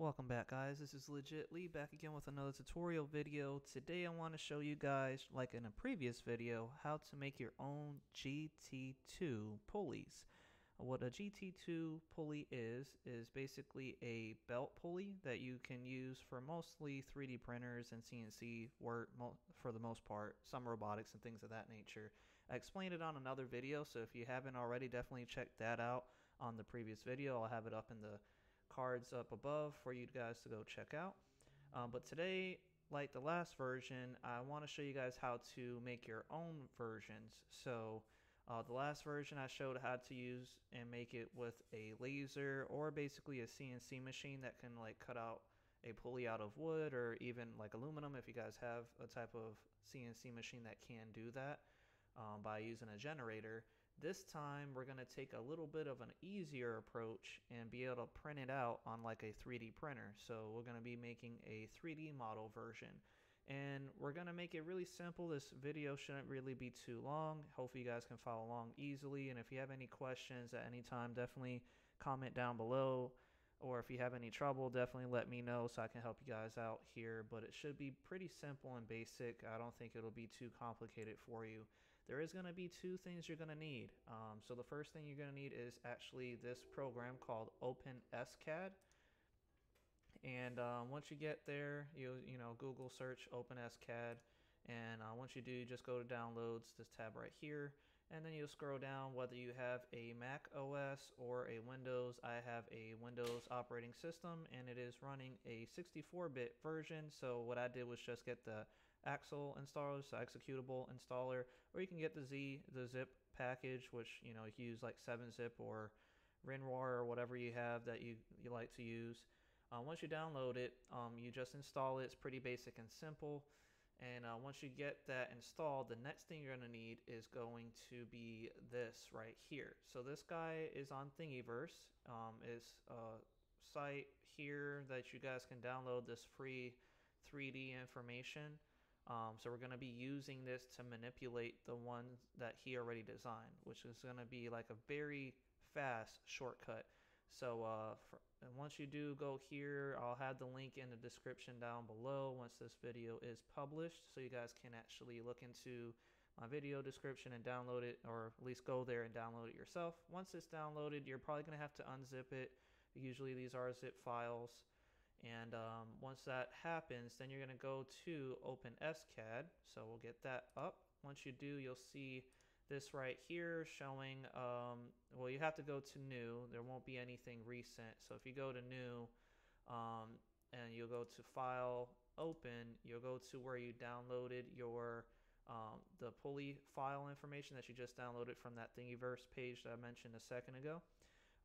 Welcome back guys, this is Legit Lee back again with another tutorial video. Today I want to show you guys, like in a previous video, how to make your own GT2 pulleys. What a GT2 pulley is, is basically a belt pulley that you can use for mostly 3D printers and CNC work for the most part, some robotics and things of that nature. I explained it on another video, so if you haven't already, definitely check that out on the previous video. I'll have it up in the cards up above for you guys to go check out. Um, but today, like the last version, I want to show you guys how to make your own versions. So uh, the last version I showed how to use and make it with a laser or basically a CNC machine that can like cut out a pulley out of wood or even like aluminum if you guys have a type of CNC machine that can do that um, by using a generator. This time we're going to take a little bit of an easier approach and be able to print it out on like a 3D printer. So we're going to be making a 3D model version. And we're going to make it really simple. This video shouldn't really be too long. Hopefully you guys can follow along easily. And if you have any questions at any time, definitely comment down below or if you have any trouble, definitely let me know so I can help you guys out here. But it should be pretty simple and basic. I don't think it'll be too complicated for you. There is going to be two things you're going to need. Um, so the first thing you're going to need is actually this program called OpenSCAD. And um, once you get there, you you know Google search OpenSCAD, and uh, once you do, just go to Downloads, this tab right here, and then you'll scroll down whether you have a Mac OS or a Windows. I have a Windows operating system and it is running a 64-bit version. So what I did was just get the Axel installer, so executable installer, or you can get the Z, the zip package, which you know you use like 7-zip or WinRAR or whatever you have that you, you like to use. Uh, once you download it, um, you just install it. It's pretty basic and simple. And uh, once you get that installed, the next thing you're going to need is going to be this right here. So this guy is on Thingiverse. Um, it's a site here that you guys can download this free 3D information. Um, so we're going to be using this to manipulate the ones that he already designed, which is going to be like a very fast shortcut. So uh, for, and once you do go here, I'll have the link in the description down below once this video is published so you guys can actually look into my video description and download it or at least go there and download it yourself. Once it's downloaded, you're probably going to have to unzip it. Usually these are zip files. And um, once that happens, then you're going to go to OpenSCAD. So we'll get that up. Once you do, you'll see this right here showing, um, well, you have to go to new. There won't be anything recent. So if you go to new um, and you'll go to file, open, you'll go to where you downloaded your um, the pulley file information that you just downloaded from that Thingiverse page that I mentioned a second ago.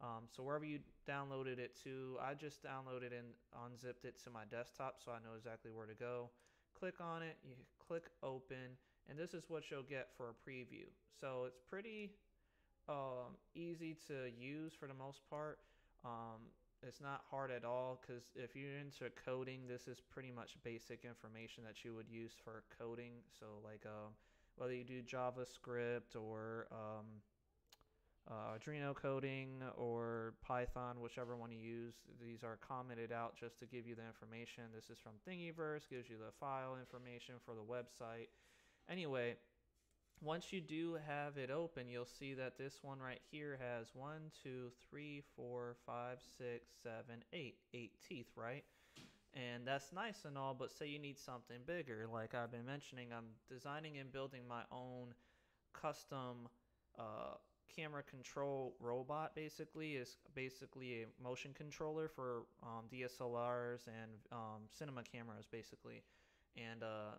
Um, so wherever you downloaded it to, I just downloaded and unzipped it to my desktop so I know exactly where to go. Click on it, you click open, and this is what you'll get for a preview. So it's pretty um, easy to use for the most part. Um, it's not hard at all because if you're into coding, this is pretty much basic information that you would use for coding. So like uh, whether you do JavaScript or um, uh, Arduino coding or Python, whichever one you use. These are commented out just to give you the information. This is from Thingiverse, gives you the file information for the website. Anyway, once you do have it open, you'll see that this one right here has one, two, three, four, five, six, seven, eight, eight teeth, right? And that's nice and all, but say you need something bigger. Like I've been mentioning, I'm designing and building my own custom uh, camera control robot basically is basically a motion controller for um, DSLRs and um, cinema cameras basically and uh,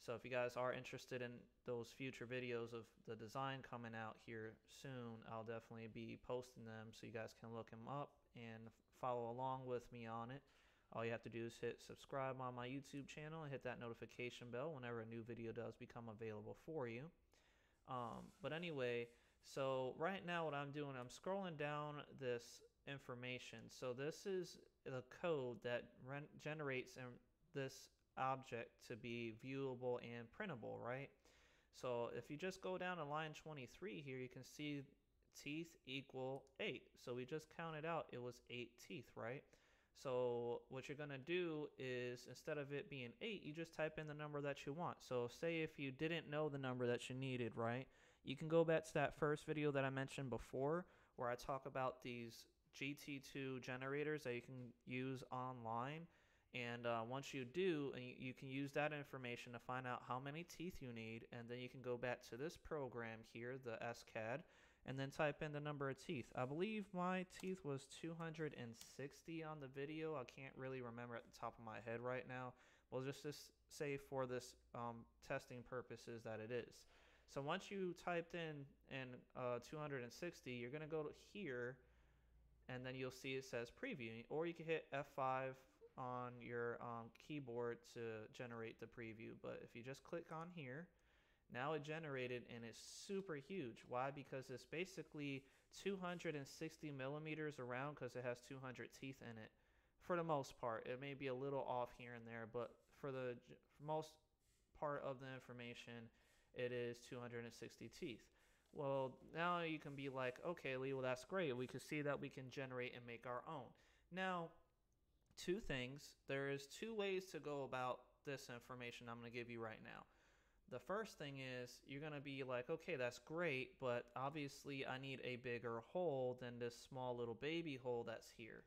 so if you guys are interested in those future videos of the design coming out here soon I'll definitely be posting them so you guys can look them up and follow along with me on it all you have to do is hit subscribe on my YouTube channel and hit that notification bell whenever a new video does become available for you um, but anyway so right now what I'm doing, I'm scrolling down this information. So this is the code that generates this object to be viewable and printable, right? So if you just go down to line 23 here, you can see teeth equal 8. So we just counted out it was 8 teeth, right? So what you're gonna do is instead of it being eight, you just type in the number that you want. So say if you didn't know the number that you needed, right? You can go back to that first video that I mentioned before where I talk about these GT2 generators that you can use online. And uh, once you do, you, you can use that information to find out how many teeth you need. And then you can go back to this program here, the SCAD, and then type in the number of teeth. I believe my teeth was 260 on the video. I can't really remember at the top of my head right now. Well, just to say for this um, testing purposes that it is. So once you typed in in uh, 260, you're gonna go to here, and then you'll see it says preview, or you can hit F5 on your um, keyboard to generate the preview. But if you just click on here, now it generated and it's super huge. Why? Because it's basically 260 millimeters around because it has 200 teeth in it. For the most part, it may be a little off here and there, but for the for most part of the information, it is 260 teeth. Well, now you can be like, okay, Lee, well, that's great. We can see that we can generate and make our own. Now, two things. There is two ways to go about this information I'm going to give you right now. The first thing is you're going to be like, okay, that's great, but obviously I need a bigger hole than this small little baby hole that's here.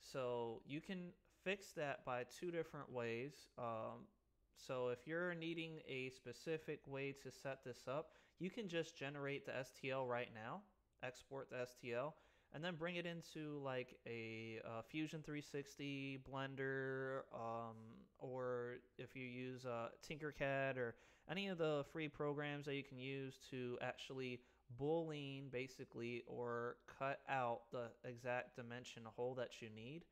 So you can fix that by two different ways. Um, so if you're needing a specific way to set this up, you can just generate the STL right now, export the STL, and then bring it into like a uh, Fusion 360 Blender, um, or if you use uh, Tinkercad or any of the free programs that you can use to actually boolean basically or cut out the exact dimension hole that you need.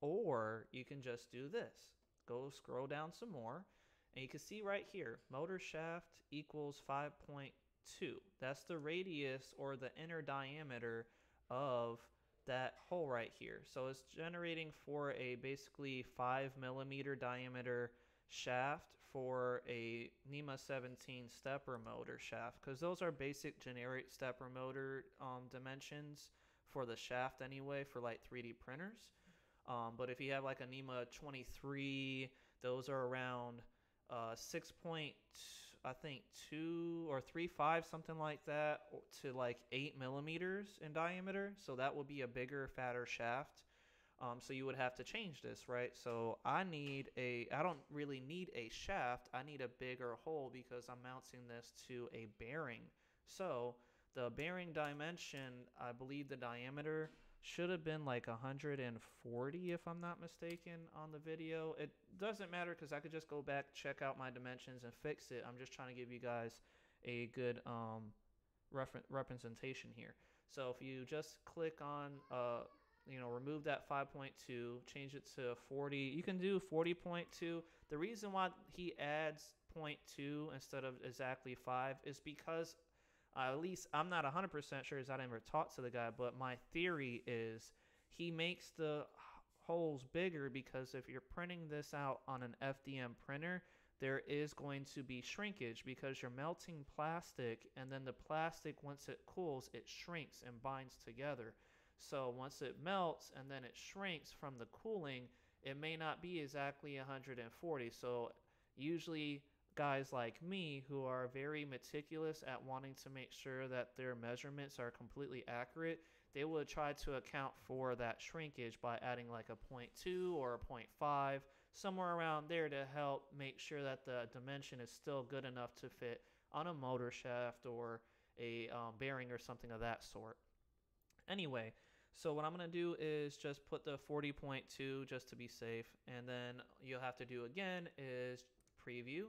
Or you can just do this. Go scroll down some more and you can see right here, motor shaft equals 5.2. That's the radius or the inner diameter of that hole right here. So it's generating for a basically 5 millimeter diameter shaft for a NEMA 17 stepper motor shaft because those are basic generic stepper motor um, dimensions for the shaft anyway for like 3D printers. Um, but if you have like a NEMA 23, those are around uh, I think two or three five, something like that, to like eight millimeters in diameter. So that would be a bigger, fatter shaft. Um, so you would have to change this, right? So I need a, I don't really need a shaft. I need a bigger hole because I'm mounting this to a bearing. So the bearing dimension, I believe the diameter should have been like 140 if I'm not mistaken on the video. It doesn't matter because I could just go back, check out my dimensions and fix it. I'm just trying to give you guys a good um, refer- representation here. So if you just click on, uh, you know, remove that 5.2, change it to 40. You can do 40.2. The reason why he adds 0.2 instead of exactly 5 is because uh, at least I'm not 100% sure as I never talked to the guy, but my theory is he makes the holes bigger because if you're printing this out on an FDM printer, there is going to be shrinkage because you're melting plastic and then the plastic once it cools it shrinks and binds together. So once it melts and then it shrinks from the cooling it may not be exactly 140 so usually guys like me who are very meticulous at wanting to make sure that their measurements are completely accurate, they would try to account for that shrinkage by adding like a 0.2 or a 0.5, somewhere around there to help make sure that the dimension is still good enough to fit on a motor shaft or a um, bearing or something of that sort. Anyway, so what I'm going to do is just put the 40.2 just to be safe. And then you'll have to do again is preview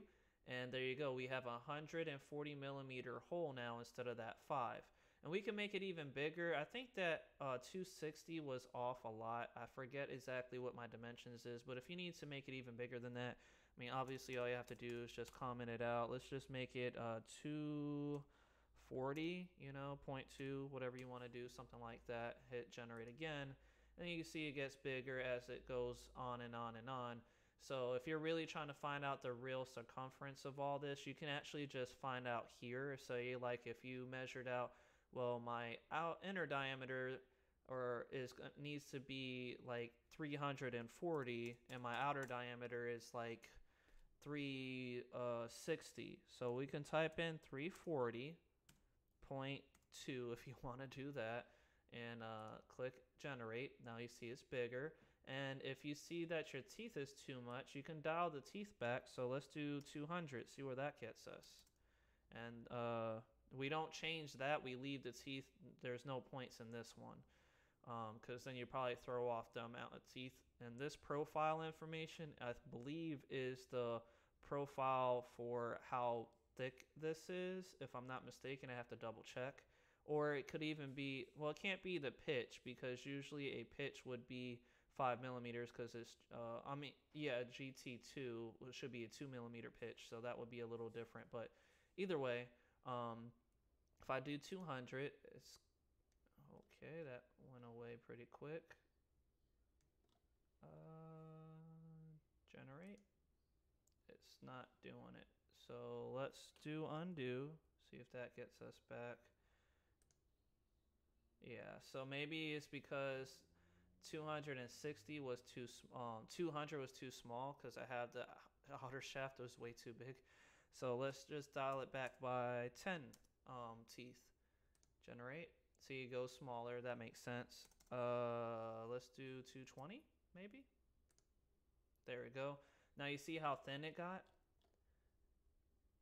and there you go. We have a 140 millimeter hole now instead of that 5. And we can make it even bigger. I think that uh, 260 was off a lot. I forget exactly what my dimensions is, but if you need to make it even bigger than that, I mean, obviously all you have to do is just comment it out. Let's just make it uh, 240, you know, 0.2, whatever you want to do, something like that. Hit generate again. And you can see it gets bigger as it goes on and on and on. So if you're really trying to find out the real circumference of all this, you can actually just find out here. So you like if you measured out, well, my out inner diameter or is needs to be like 340 and my outer diameter is like 360 so we can type in 340.2 if you want to do that and uh, click generate. Now you see it's bigger and if you see that your teeth is too much you can dial the teeth back so let's do 200 see where that gets us and uh, we don't change that we leave the teeth there's no points in this one because then you probably throw off the amount of teeth. And this profile information, I believe, is the profile for how thick this is. If I'm not mistaken, I have to double check. Or it could even be, well, it can't be the pitch because usually a pitch would be five millimeters because it's, uh, I mean, yeah, GT2 should be a two millimeter pitch. So that would be a little different. But either way, um, if I do 200, it's Okay, that went away pretty quick. Uh, generate. It's not doing it. So let's do undo. See if that gets us back. Yeah, so maybe it's because 260 was too um 200 was too small because I have the outer shaft was way too big. So let's just dial it back by 10 um teeth. Generate. See, it goes smaller. That makes sense. Uh, let's do 220, maybe. There we go. Now you see how thin it got?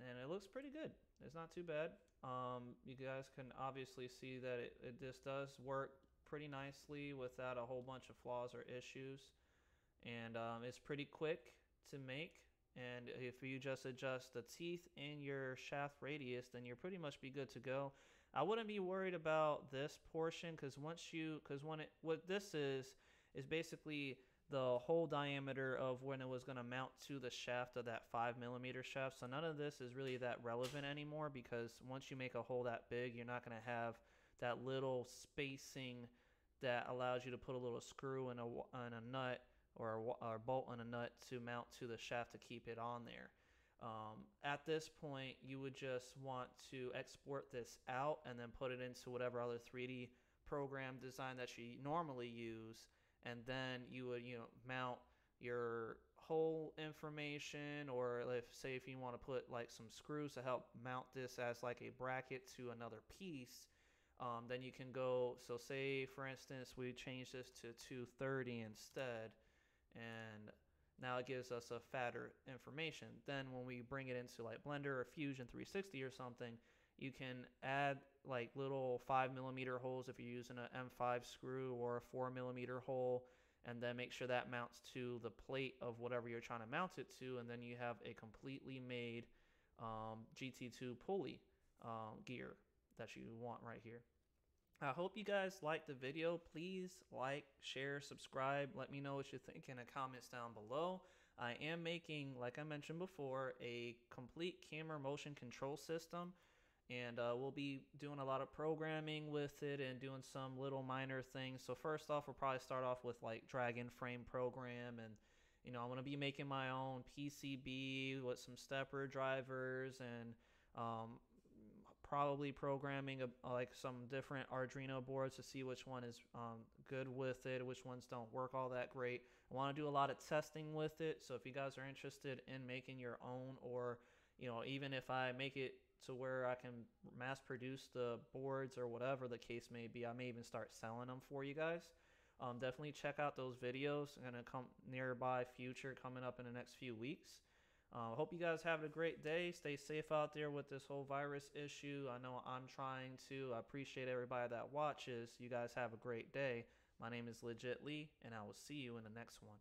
And it looks pretty good. It's not too bad. Um, you guys can obviously see that it, it this does work pretty nicely without a whole bunch of flaws or issues. And um, it's pretty quick to make. And if you just adjust the teeth in your shaft radius, then you're pretty much be good to go. I wouldn't be worried about this portion because once you because when it what this is is basically the whole diameter of when it was going to mount to the shaft of that five millimeter shaft. So none of this is really that relevant anymore because once you make a hole that big, you're not going to have that little spacing that allows you to put a little screw in a, in a nut or a, or a bolt on a nut to mount to the shaft to keep it on there. Um, at this point, you would just want to export this out and then put it into whatever other 3D program design that you normally use, and then you would you know mount your hole information or if say if you want to put like some screws to help mount this as like a bracket to another piece um, then you can go so say for instance we change this to 230 instead and now it gives us a fatter information. Then when we bring it into like Blender or Fusion 360 or something, you can add like little five millimeter holes if you're using an M5 screw or a four millimeter hole, and then make sure that mounts to the plate of whatever you're trying to mount it to, and then you have a completely made um, GT2 pulley um, gear that you want right here. I hope you guys liked the video. Please like, share, subscribe. Let me know what you think in the comments down below. I am making, like I mentioned before, a complete camera motion control system. And uh, we'll be doing a lot of programming with it and doing some little minor things. So first off, we'll probably start off with like Dragonframe program. And, you know, I'm going to be making my own PCB with some stepper drivers and um, probably programming a, like some different Arduino boards to see which one is um, good with it, which ones don't work all that great. I want to do a lot of testing with it. So if you guys are interested in making your own, or you know, even if I make it to where I can mass produce the boards or whatever the case may be, I may even start selling them for you guys. Um, definitely check out those videos. I'm gonna come nearby future coming up in the next few weeks. I uh, hope you guys have a great day. Stay safe out there with this whole virus issue. I know I'm trying to. I appreciate everybody that watches. You guys have a great day. My name is Legit Lee, and I will see you in the next one.